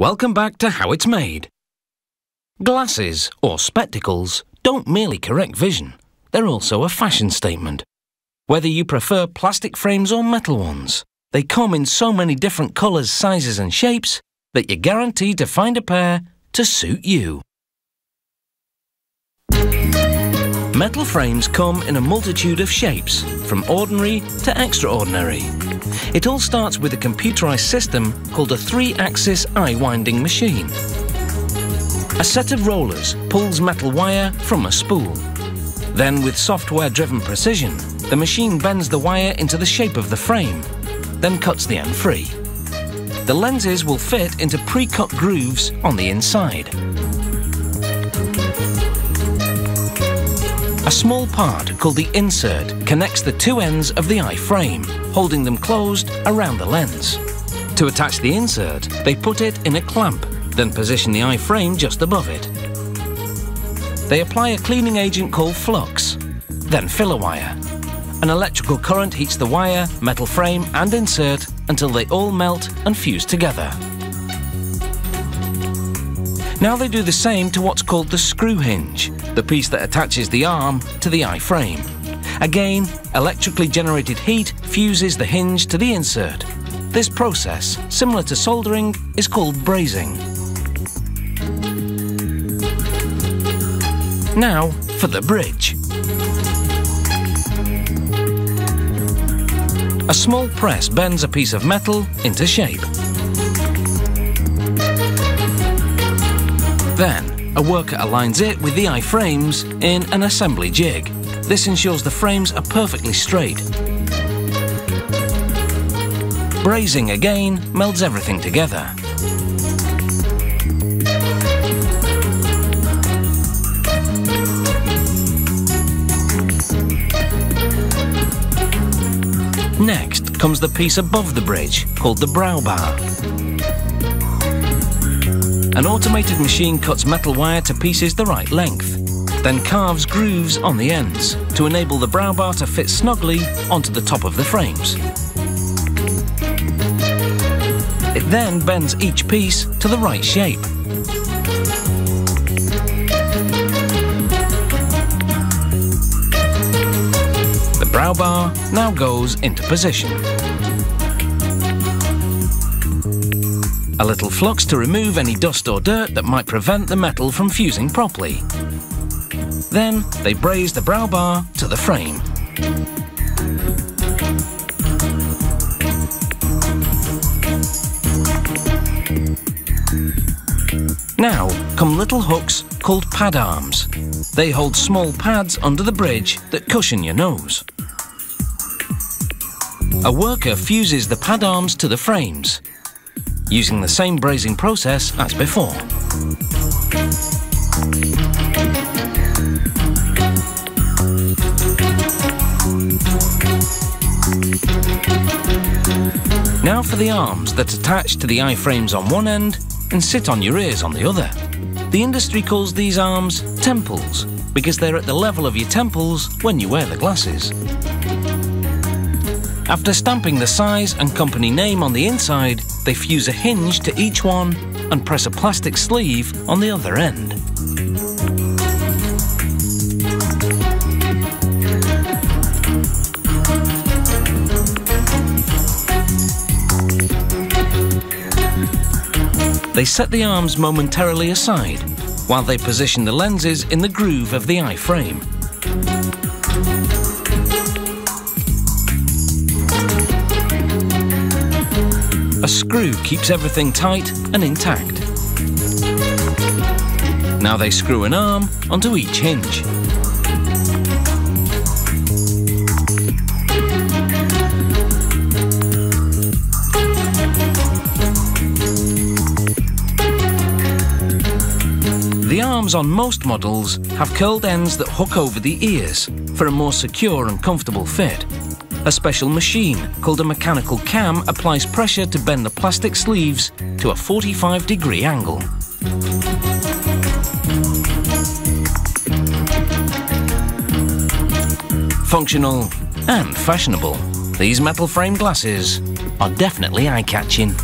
Welcome back to How It's Made. Glasses, or spectacles, don't merely correct vision. They're also a fashion statement. Whether you prefer plastic frames or metal ones, they come in so many different colours, sizes and shapes that you're guaranteed to find a pair to suit you. Metal frames come in a multitude of shapes, from ordinary to extraordinary. It all starts with a computerized system called a three-axis eye-winding machine. A set of rollers pulls metal wire from a spool. Then, with software-driven precision, the machine bends the wire into the shape of the frame, then cuts the end free. The lenses will fit into pre-cut grooves on the inside. A small part called the insert connects the two ends of the eye frame, holding them closed around the lens. To attach the insert, they put it in a clamp, then position the eye frame just above it. They apply a cleaning agent called flux, then filler wire. An electrical current heats the wire, metal frame and insert until they all melt and fuse together. Now they do the same to what's called the screw hinge, the piece that attaches the arm to the eye frame. Again, electrically generated heat fuses the hinge to the insert. This process, similar to soldering, is called brazing. Now for the bridge. A small press bends a piece of metal into shape. Then, a worker aligns it with the eye frames in an assembly jig. This ensures the frames are perfectly straight. Brazing again melds everything together. Next comes the piece above the bridge, called the brow bar. An automated machine cuts metal wire to pieces the right length, then carves grooves on the ends to enable the brow bar to fit snugly onto the top of the frames. It then bends each piece to the right shape. The brow bar now goes into position. A little flux to remove any dust or dirt that might prevent the metal from fusing properly. Then they braze the brow bar to the frame. Now come little hooks called pad arms. They hold small pads under the bridge that cushion your nose. A worker fuses the pad arms to the frames using the same brazing process as before. Now for the arms that attach to the eye frames on one end and sit on your ears on the other. The industry calls these arms temples because they're at the level of your temples when you wear the glasses. After stamping the size and company name on the inside, they fuse a hinge to each one and press a plastic sleeve on the other end. They set the arms momentarily aside while they position the lenses in the groove of the eye frame. Screw keeps everything tight and intact. Now they screw an arm onto each hinge. The arms on most models have curled ends that hook over the ears for a more secure and comfortable fit. A special machine called a mechanical cam applies pressure to bend the plastic sleeves to a 45 degree angle. Functional and fashionable, these metal frame glasses are definitely eye-catching.